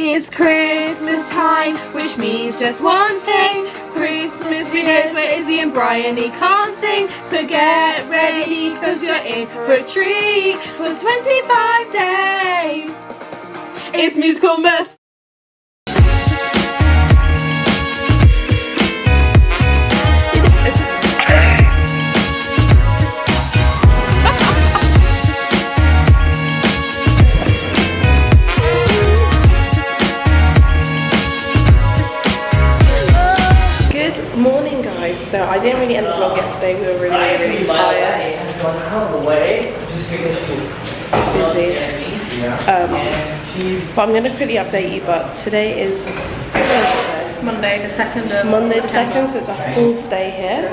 It's Christmas time, which means just one thing. Christmas videos where Izzy and Bryony can't sing. So get ready, cause you're in for a treat for 25 days. It's musical mess. So I didn't really end the vlog yesterday, we were really, really, really tired. Busy. Um, but I'm gonna quickly update you, but today is Monday the 2nd of Monday the 2nd, so it's our fourth day here.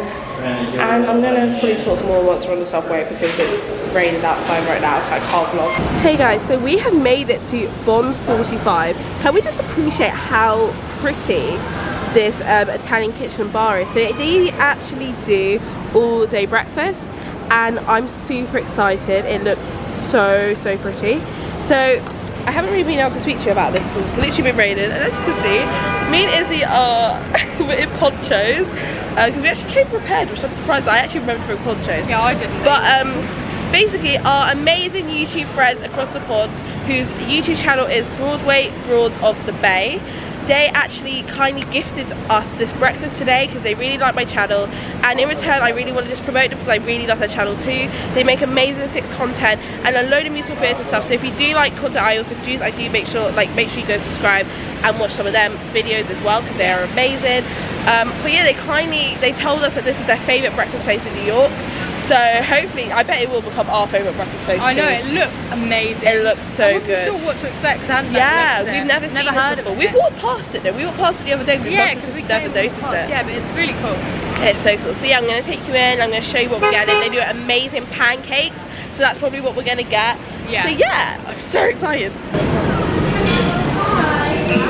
And I'm gonna probably talk more once we're on the subway because it's raining outside right now, so I can't vlog. Hey guys, so we have made it to Bond 45. Can we just appreciate how pretty this um, Italian kitchen bar is? So they actually do all day breakfast and I'm super excited. It looks so, so pretty. So I haven't really been able to speak to you about this because it's literally been raining and as you can see, me and Izzy are in ponchos because we actually came prepared which I'm surprised I actually remember bring ponchos. Yeah, I didn't. But um, basically our amazing YouTube friends across the pond whose YouTube channel is Broadway Broads of the Bay they actually kindly gifted us this breakfast today because they really like my channel and in return I really want to just promote them because I really love their channel too. They make amazing six content and a load of musical theatre stuff so if you do like content I also produce I do make sure like make sure you go subscribe and watch some of them videos as well because they are amazing. Um, but yeah they kindly they told us that this is their favourite breakfast place in New York so hopefully, I bet it will become our favourite breakfast place I know, it looks amazing. It looks so I wasn't good. sure what to expect. I hadn't Yeah, looked at it. we've never seen heard this before. Of We've it. walked past it though. We walked past it the other day. We Yeah, must because we just never came noticed past, it. Yeah, but it's really cool. It's so cool. So yeah, I'm gonna take you in. I'm gonna show you what we're getting. They do amazing pancakes, so that's probably what we're gonna get. Yeah. So yeah, I'm so excited.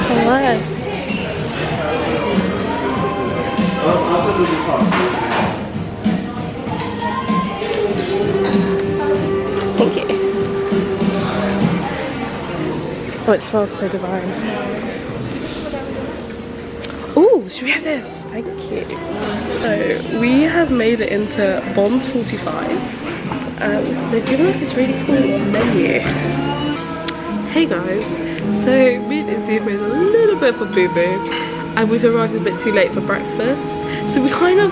Hello. Oh, it smells so divine. Oh, should we have this? Thank you. So, we have made it into Bond 45 and they've given us this really cool menu. Hey guys, so me and Izzy made a little bit of a boo-boo and we've arrived a bit too late for breakfast. So we kind of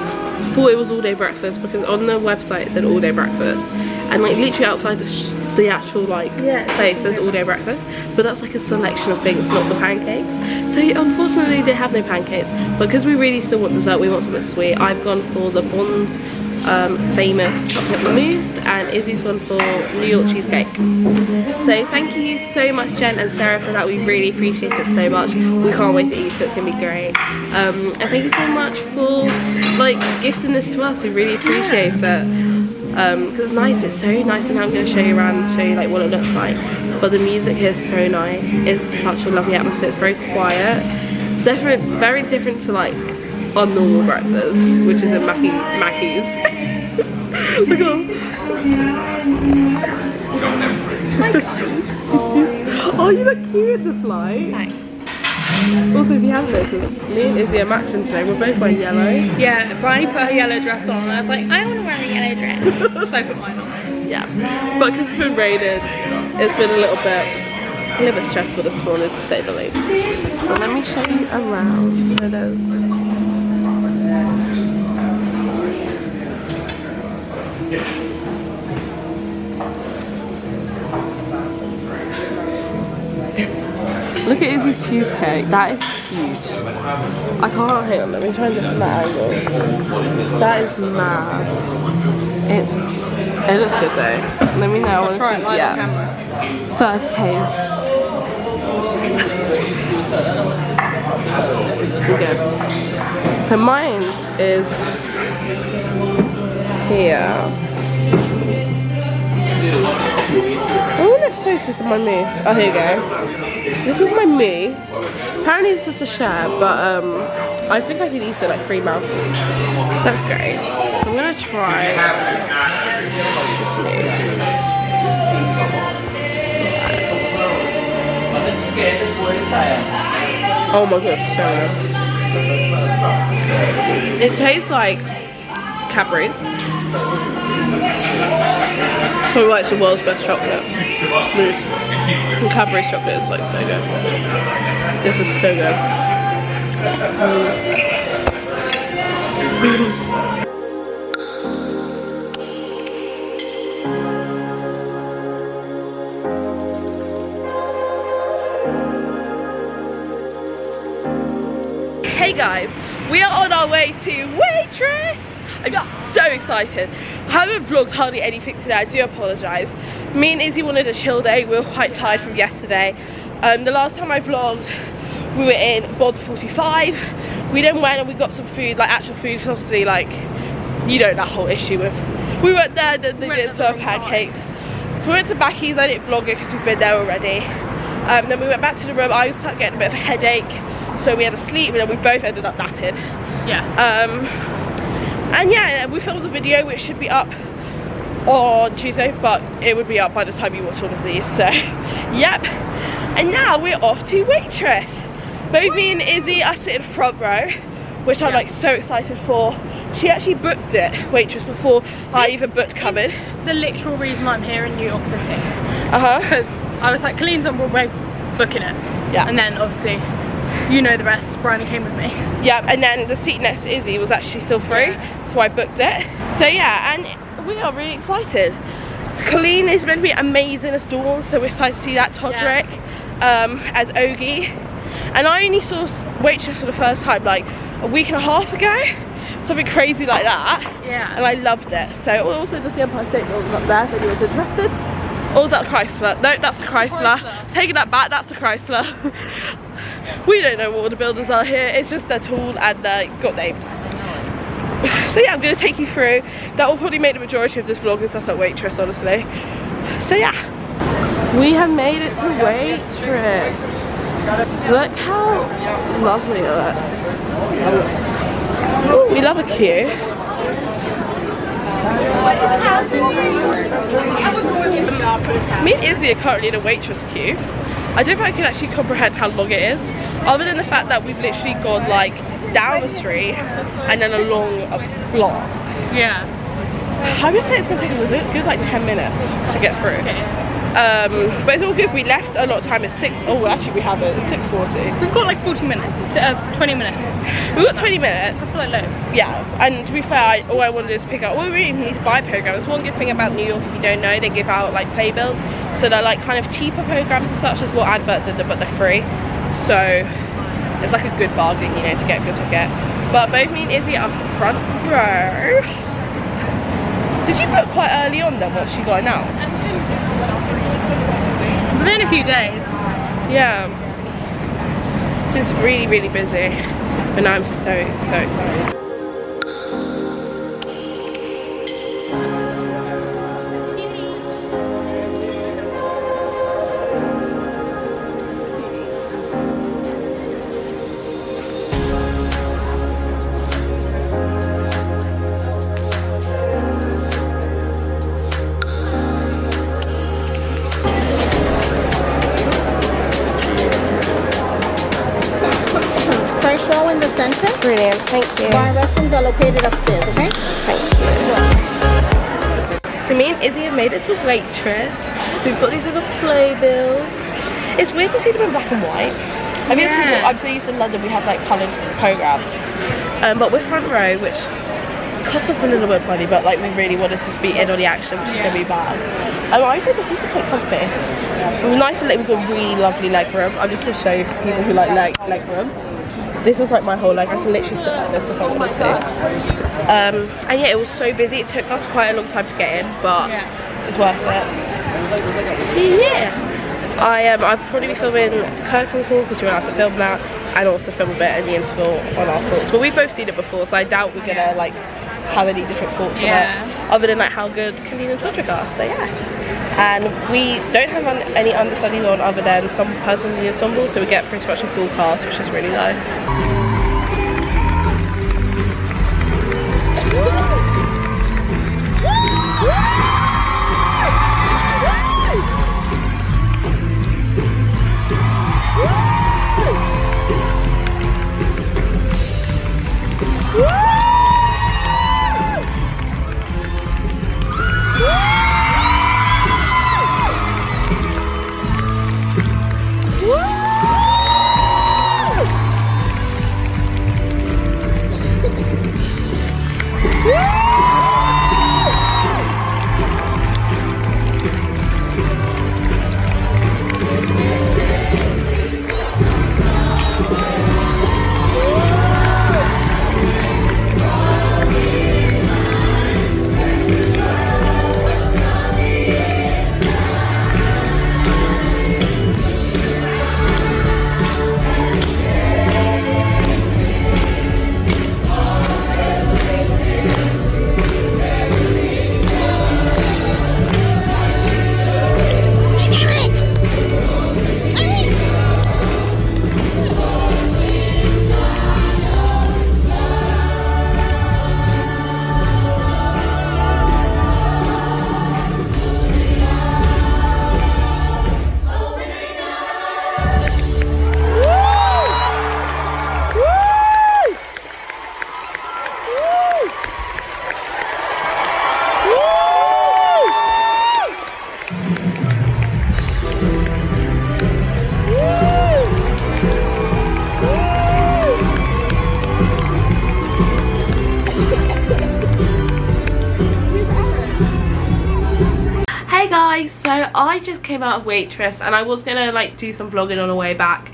thought it was all day breakfast because on the website it said all day breakfast. And like literally outside the, sh the actual like place says all day breakfast. But that's like a selection of things not the pancakes. So unfortunately they have no pancakes. But because we really still want dessert we want something sweet I've gone for the Bonds um, famous chocolate mousse and Izzy's gone for New York cheesecake. So thank you so much Jen and Sarah for that. We really appreciate it so much. We can't wait to eat so it's gonna be great. Um, and thank you so much for like gifting this to us. We really appreciate it. Because it's nice. It's so nice and I'm going to show you around and show you like what it looks like. But the music here is so nice. It's such a lovely atmosphere. It's very quiet. It's different very different to like our normal breakfast which is in Mackie, Mackie's look at us Hi guys. oh you look cute in this light Thanks. also if you haven't noticed me and Izzy are matching today we're both wearing yellow Yeah, Bryony put her yellow dress on and I was like, I want to wear a yellow dress. so I put mine on. yeah but because it's been raining it's been a little bit a little bit stressful this morning to say the least so let me show you around so there's Look at Izzy's cheesecake. That is huge. I can't hang on, let me try and different that angle. That is mad. It's it looks good though. Let me know. I Try it live yeah. camera. First taste. okay. So mine is here. I to focus on my mousse. Oh, here you go. This is my mousse. Apparently it's just a share, but um, I think I can eat it like three mouthfuls. So that's great. I'm gonna try this mousse. Oh my god, so. It tastes like Cadbury's. Probably why it's the world's best chocolate. Mousse. And Cadbury's chocolate is like so good. This is so good. Hey guys, we are on our way to Waitress! I'm so excited. I haven't vlogged hardly anything today, I do apologise. Me and Izzy wanted a chill day, we were quite tired from yesterday. Um, the last time I vlogged, we were in Bond 45. We then went and we got some food, like actual food, food, 'cause obviously like, you know that whole issue with, we went there and then they went didn't at serve pancakes. So we went to Backy's, I didn't vlog it because we've been there already. Um, then we went back to the room, I started getting a bit of a headache, so we had to sleep and then we both ended up napping. Yeah. Um, and yeah, we filmed the video which should be up on Tuesday, but it would be up by the time you watch all of these, so yep. And now we're off to Waitress. Both me and Izzy are sitting front row, which I'm like so excited for. She actually booked it, Waitress, before I even booked coming. The literal reason I'm here in New York City. Uh-huh. Because I was like, Colleen's on Broadway booking it. Yeah. And then obviously, you know the rest, Brian came with me. Yeah, and then the seat next to Izzy was actually still free, Yeah. so I booked it. So yeah, and we are really excited. Colleen is meant to be amazing as Dawn, so we're excited to see that. Todrick um, as Ogie. And I only saw Waitress for the first time like a week and a half ago, something crazy like that. Yeah. And I loved it. So also does the Empire State Building up there if anyone's interested. Or is that the Chrysler? No, that's a Chrysler. Chrysler. Taking that back, that's a Chrysler. we don't know what all the builders are here. It's just they're tall and they uh, got names. So yeah, I'm going to take you through. That will probably make the majority of this vlog is us at Waitress, honestly. So yeah. We have made it to Waitress. Look how lovely it looks. Ooh, we love a queue. Me and Izzy are currently in a waitress queue. I don't think I can actually comprehend how long it is, other than the fact that we've literally gone like down the street and then along a block. Yeah. I would say it's gonna take us a good, good like 10 minutes to get through. Um, but it's all good. We left a lot of time at 6. Oh, well, actually, we haven't. It's 6.40. We've got like 40 minutes, to, uh, 20 minutes. We've got 20 minutes. That's like loads. Yeah, and to be fair, I, all I wanted is pick up. Well, we even need to buy programs. One good thing about New York, if you don't know, they give out like playbills, so they're like kind of cheaper programs and such as what adverts in them, but they're free. So it's like a good bargain, you know, to get for your ticket. But both me and Izzy are front row. Did you book quite early on then once she got announced? Within a few days. Yeah. It's really, really busy. Now I'm so, so excited. So me and Izzy have made it to Waitress. So we've got these little playbills. It's weird to see them in black and white. I mean, Yeah. I'm so used to London, we have like coloured programs. Um, but we're front row, which costs us a little bit of money, but like we really wanted to be in on the action, which is gonna be bad. Um, I said this is quite comfy. It was nice to let we've got really lovely leg room. I'm just gonna show you for people who like leg leg room. This is like my whole leg. I can literally sit like this if I wanted to. Um, and yeah, it was so busy. It took us quite a long time to get in, but Yeah. it's worth it. So yeah, I um, I'll probably be filming Curtain Call because we're allowed to film that, and also film a bit in the interval on our thoughts. But we've both seen it before, so I doubt we're gonna Yeah. like have any different thoughts on Yeah. it, other than like how good Colleen and Todrick are. So yeah. And we don't have any understudies on other than some person in the ensemble, so we get pretty much a full cast, which is really nice. Guys so I just came out of waitress and I was gonna like do some vlogging on the way back.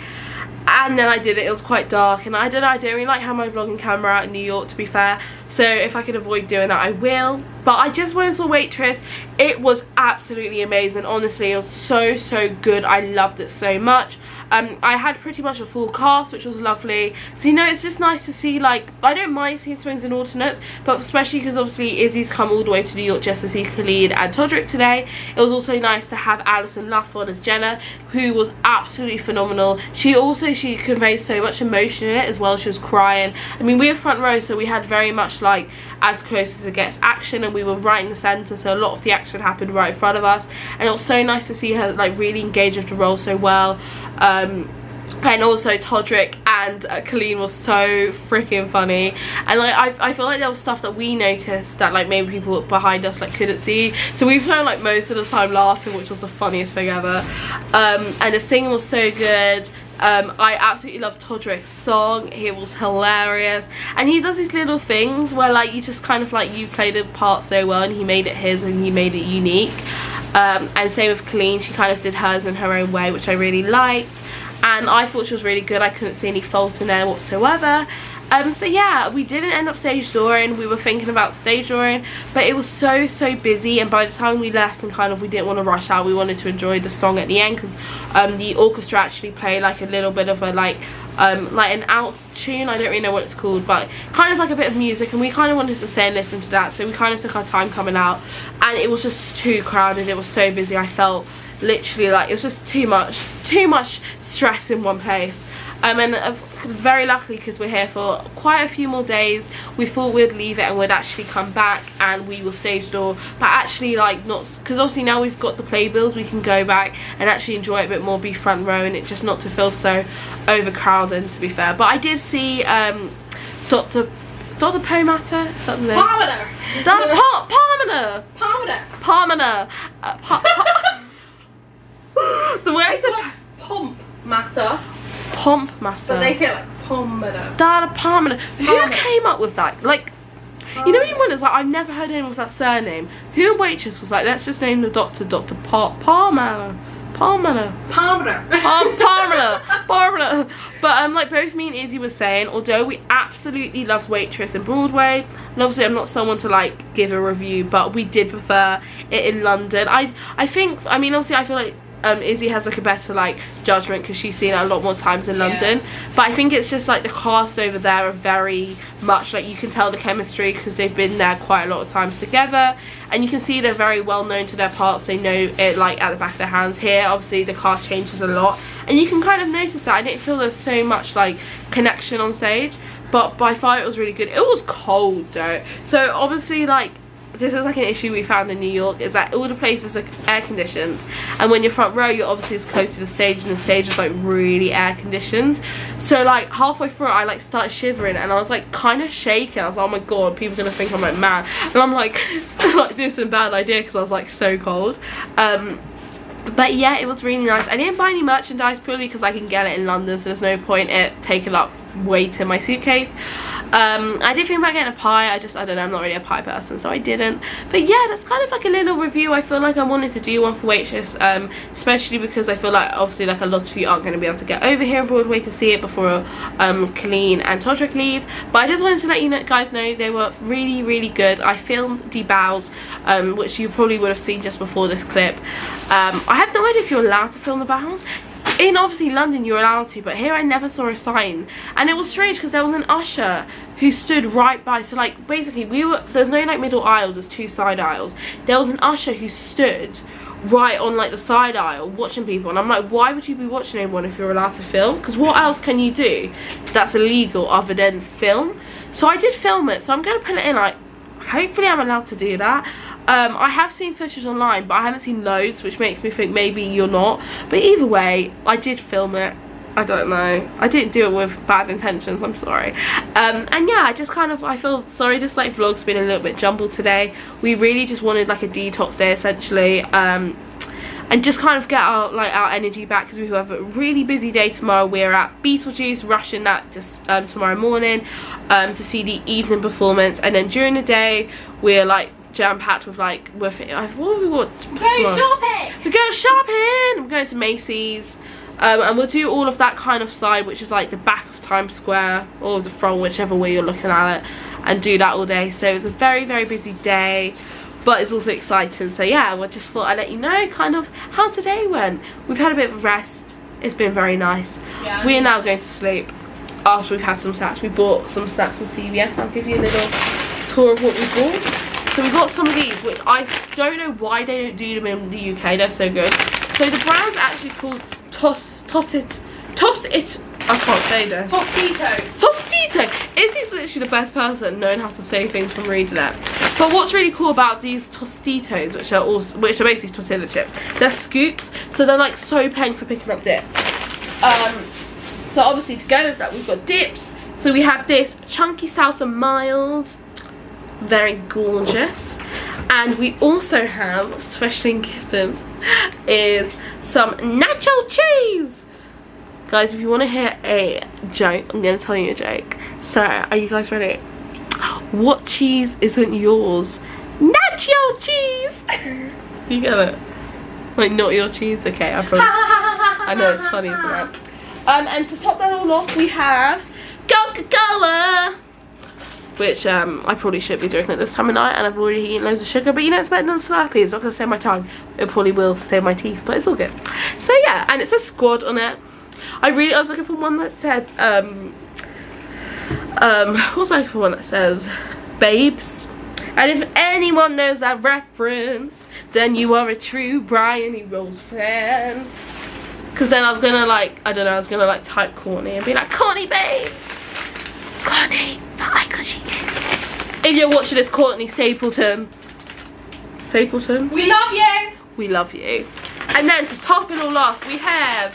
And then I did it, it was quite dark and I don't know, I don't really like how my vlogging camera out in New York to be fair. So if I can avoid doing that I will. But I just went saw Waitress. It was absolutely amazing. Honestly it was so so good. I loved it so much um, I had pretty much a full cast which was lovely. So you know it's just nice to see like I don't mind seeing swings and alternates but especially because obviously Izzy's come all the way to New York just to see Colleen and Todrick today. It was also nice to have Alison Luff on as Jenna who was absolutely phenomenal. She also she conveyed so much emotion in it as well. She was crying. I mean we were front row so we had very much like as close as it gets action and we were right in the centre so a lot of the action happened right in front of us. And it was so nice to see her like really engage with the role so well. Um, and also Todrick and uh, Colleen was so freaking funny. And like I, I feel like there was stuff that we noticed that like maybe people behind us like couldn't see. So we found like most of the time laughing which was the funniest thing ever. Um, and the singing was so good um, I absolutely love Todrick's song. It was hilarious. And he does these little things where like you just kind of like you played a part so well and he made it his and he made it unique. Um, and same with Colleen, she kind of did hers in her own way which I really liked. And I thought she was really good. I couldn't see any fault in there whatsoever. Um, so yeah, we didn't end up stage dooring. We were thinking about stage dooring, but it was so, so busy. And by the time we left and kind of we didn't want to rush out, we wanted to enjoy the song at the end because um, the orchestra actually played like a little bit of a like um, like an out tune. I don't really know what it's called but kind of like a bit of music. And we kind of wanted to stay and listen to that. So we kind of took our time coming out. And it was just too crowded. It was so busy. I felt literally like it was just too much too much stress in one place. Um, and uh, very luckily because we're here for quite a few more days we thought we'd leave it and we'd actually come back and we will stage door but actually like not because obviously now we've got the playbills we can go back and actually enjoy it a bit more be front row and it just not to feel so overcrowded to be fair but I did see um, Dr. Dr. Pomatter something Palmer. Dr. Pa Palmer Palmer. Palmer uh, pa pa the way I said Pump matter. Pomp matter But they say like Palmer. Dada Palmer. Who came up with that? Like, you know when you wonder, it's like, I've never heard anyone with that surname. Who Waitress was like, let's just name the doctor Dr. Pa Palmer. Palmer. Palmer. Palm Palmer. Palmer. But um, like both me and Izzy were saying, although we absolutely loved Waitress in Broadway, and obviously I'm not someone to like give a review, but we did prefer it in London. I I think, I mean, obviously I feel like um, Izzy has like a better like judgment because she's seen it a lot more times in London. But I think it's just like the cast over there are very much like you can tell the chemistry because they've been there quite a lot of times together. And you can see they're very well known to their parts. They know it like at the back of their hands. Here obviously the cast changes a lot. And you can kind of notice that. I didn't feel there's so much like connection on stage. But by far it was really good. It was cold though. So obviously like this is like an issue we found in New York is that all the places are air conditioned. And when you're front row you're obviously as close to the stage and the stage is like really air conditioned. So like halfway through I like started shivering and I was like kind of shaking. I was like oh my god people are gonna think I'm like mad. And I'm like like this is a bad idea because I was like so cold. Um but yeah it was really nice. I didn't buy any merchandise purely because I can get it in London so there's no point it taking up weight in my suitcase. Um, I did think about getting a pie I just I don't know I'm not really a pie person so I didn't. But yeah that's kind of like a little review I feel like I wanted to do one for Waitress um, especially because I feel like obviously like a lot of you aren't going to be able to get over here on Broadway to see it before um, Colleen and Todrick leave. But I just wanted to let you guys know they were really really good. I filmed the bows um, which you probably would have seen just before this clip. Um, I have no idea if you're allowed to film the bows in obviously London you're allowed to but here I never saw a sign. And it was strange because there was an usher who stood right by. So like basically we were there's no like middle aisle there's two side aisles. There was an usher who stood right on like the side aisle watching people. And I'm like why would you be watching anyone if you're allowed to film? Because what else can you do that's illegal other than film? So I did film it. So I'm gonna put it in like hopefully I'm allowed to do that um, I have seen footage online but I haven't seen loads which makes me think maybe you're not. But either way I did film it. I don't know. I didn't do it with bad intentions I'm sorry. Um, and yeah I just kind of I feel sorry this like vlog's been a little bit jumbled today. We really just wanted like a detox day essentially um, and just kind of get our like our energy back because we have a really busy day tomorrow. We're at Beetlejuice rushing that just um, tomorrow morning um, to see the evening performance. And then during the day we're like jam packed with like with it. I've what have we got? Go shopping! We're going shopping. We're going to Macy's. Um, and we'll do all of that kind of side, which is like the back of Times Square or the front, whichever way you're looking at it, and do that all day. So it's a very, very busy day, but it's also exciting. So yeah, I just thought I'd let you know kind of how today went. We've had a bit of rest. It's been very nice. Yeah. We are now going to sleep after we've had some snacks. We bought some snacks from CVS. I'll give you a little tour of what we bought. So we got some of these, which I don't know why they don't do them in the UK. They're so good. So the brand's actually called Toss Tot It Toss It. I can't say this. Tostitos. Tostito. Izzy's literally the best person knowing how to say things from reading it. But what's really cool about these Tostitos, which are also which are basically tortilla chips, they're scooped, so they're like so paying for picking up dip. Um, so obviously to go with that, we've got dips. So we have this chunky salsa mild, very gorgeous. And we also have, especially in Giftons, is some nacho cheese. Guys, if you want to hear a joke, I'm going to tell you a joke. So, are you guys ready? What cheese isn't yours? Nacho cheese! Do you get it? Like, not your cheese? Okay, I promise. I know it's funny, isn't it? Um, and to top that all off, we have Coca-Cola! Which um, I probably should be drinking at this time of night, and I've already eaten loads of sugar, but you know it's better than Slurpee. It's not going to save my tongue. It probably will save my teeth, but it's all good. So yeah, and it says squad on it. I really, I was looking for one that said, um, um, what was I looking for one that says babes? And if anyone knows that reference, then you are a true Bryony Rose fan. Because then I was gonna like, I don't know, I was gonna like type Courtney and be like, Courtney babes! Courtney, hi, cause she is. If you're watching this, Courtney Stapleton. Stapleton? We love you! We love you. And then to top it all off, we have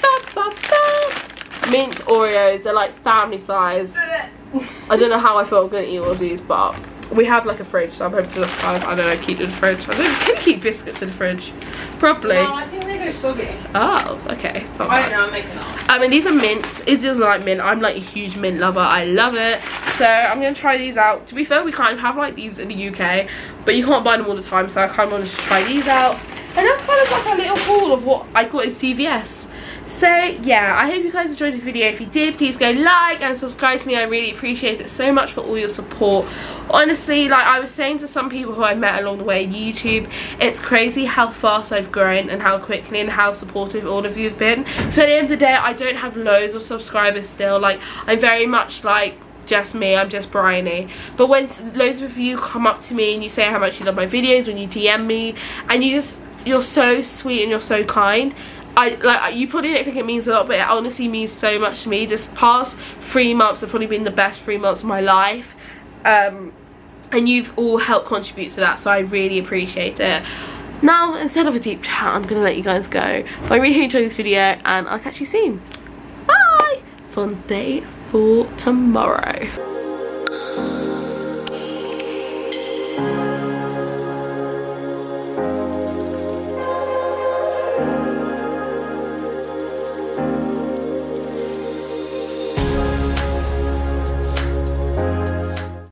ba, ba, ba, mint Oreos. They're like family size. I don't know how I feel I'm gonna eat all these, but we have like a fridge, so I'm hoping to just, I, I don't know, keep it in the fridge. I don't can keep biscuits in the fridge. Probably. No, I think they go soggy. Oh, okay. Not I don't know, I'm making up. I mean, these are mint. Izzy doesn't like mint. I'm like a huge mint lover. I love it. So I'm going to try these out. To be fair, we kind of have like these in the UK, but you can't buy them all the time. So I kind of want to try these out. And that's kind of like a little haul of what I got at CVS. So yeah, I hope you guys enjoyed the video. If you did, please go like and subscribe to me. I really appreciate it so much for all your support. Honestly, like I was saying to some people who I met along the way YouTube, it's crazy how fast I've grown and how quickly and how supportive all of you have been. So at the end of the day, I don't have loads of subscribers still. Like I'm very much like just me, I'm just Bryony. But when loads of you come up to me and you say how much you love my videos, when you DM me, and you just, you're so sweet and you're so kind. I like you probably don't think it means a lot, but it honestly means so much to me. This past three months have probably been the best three months of my life. Um, and you've all helped contribute to that, so I really appreciate it. Now, instead of a deep chat, I'm gonna let you guys go. But I really hope you enjoyed this video, and I'll catch you soon. Bye! Fun day for tomorrow.